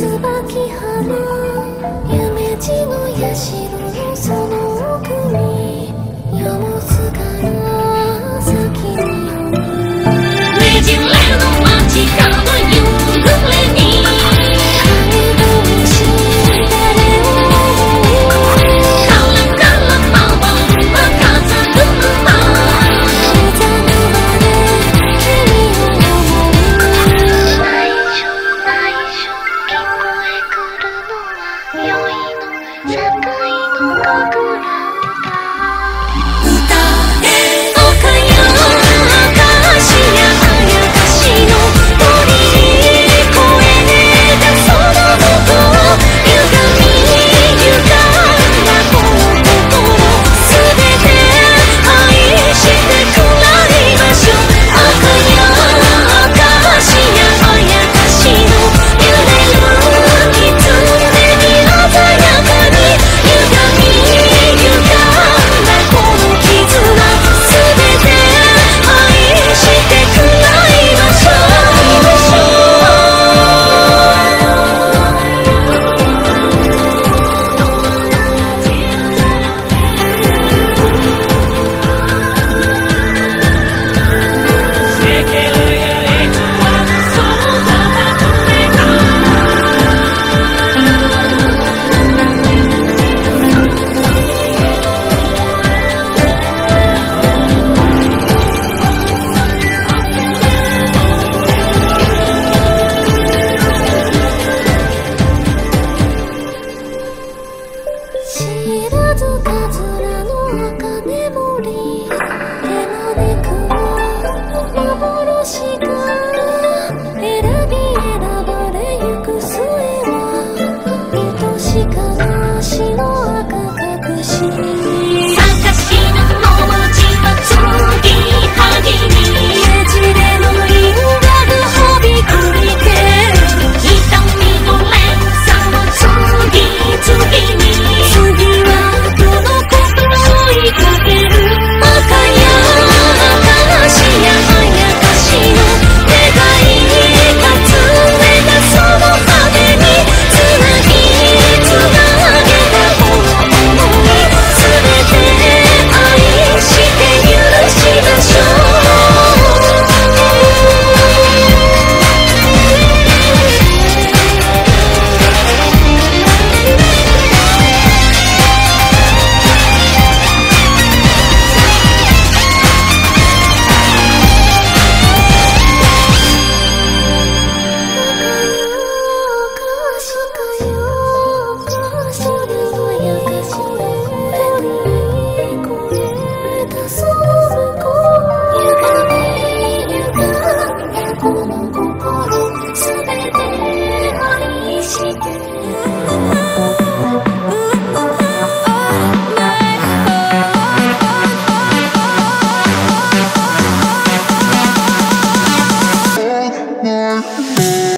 椿花夢路の社 Oh.